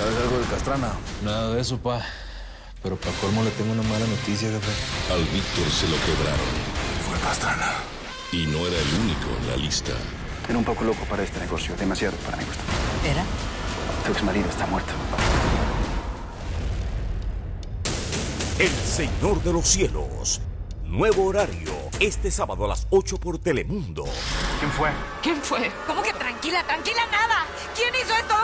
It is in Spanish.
¿Sabes algo de Castrana? Nada de eso, pa. Pero para colmo le tengo una mala noticia, jefe. Al Víctor se lo quebraron. Fue Castrana. Y no era el único en la lista. Era un poco loco para este negocio, demasiado para mi gusto. ¿Era? Tu ex marido está muerto. El Señor de los Cielos. Nuevo horario, este sábado a las 8 por Telemundo. ¿Quién fue? ¿Quién fue? ¿Cómo que tranquila, tranquila nada? ¿Quién hizo esto?